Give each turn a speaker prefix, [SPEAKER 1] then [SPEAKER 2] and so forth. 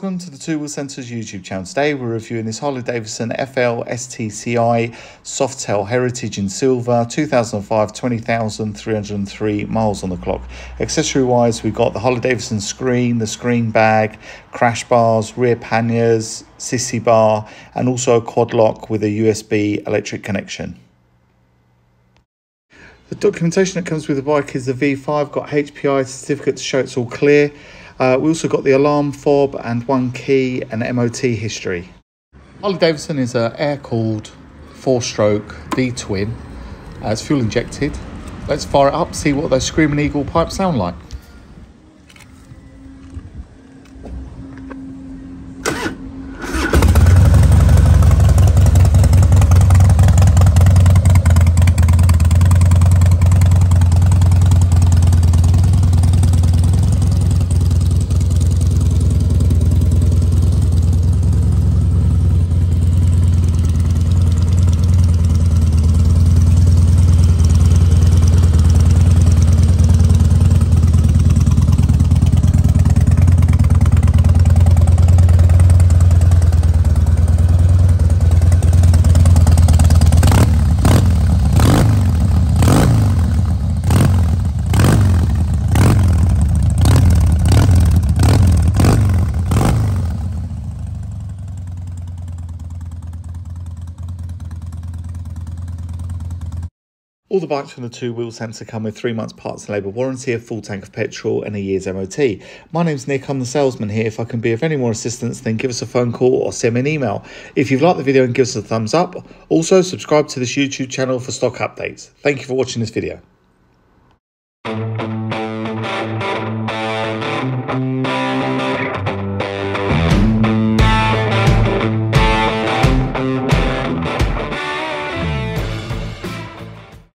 [SPEAKER 1] Welcome to the Two Wheel Centres YouTube channel. Today we're reviewing this Harley Davidson FL STCI Softail Heritage in silver, 2005, 20,303 miles on the clock. Accessory wise, we've got the Harley Davidson screen, the screen bag, crash bars, rear panniers, sissy bar, and also a quad lock with a USB electric connection. The documentation that comes with the bike is the V5, got HPI certificate to show it's all clear. Uh, we also got the alarm fob and one key and MOT history. Harley Davidson is an air-cooled four-stroke V-twin. Uh, it's fuel injected. Let's fire it up, see what those Screaming Eagle pipes sound like. All the bikes from the two wheel centre come with three months parts and labour warranty, a full tank of petrol, and a year's MOT. My name's Nick, I'm the salesman here. If I can be of any more assistance, then give us a phone call or send me an email. If you've liked the video and give us a thumbs up, also subscribe to this YouTube channel for stock updates. Thank you for watching this video.